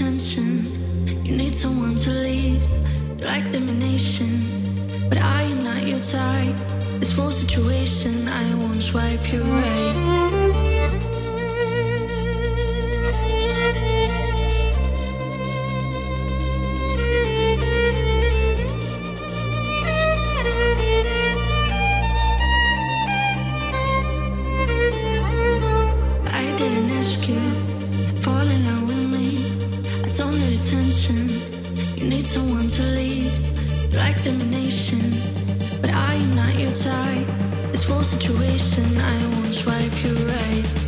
attention. You need someone to lead, like domination. But I am not your type. This whole situation, I won't swipe you right. You need someone to lead, like domination. But I am not your type. This full situation, I won't swipe you right.